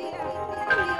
Yeah.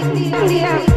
India.